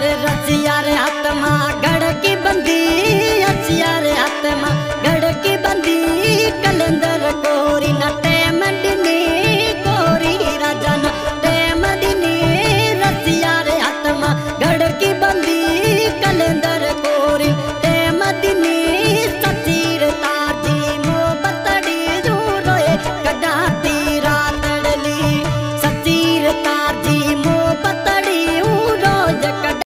रे रसिया रे आत्मा, गढ़ की बंदी रचिया रे आत्मा, गढ़ की बंदी, कलंदर कोरी न टेम दिनी कोरी राजा न टेम दिनी रसिया रे आत्मा, गढ़ की बंदी, कलंदर कोरी टेम दिनी सतीर ताजी, मोहब्बत डी दूर कदाती रातड़ली सतीर ताजी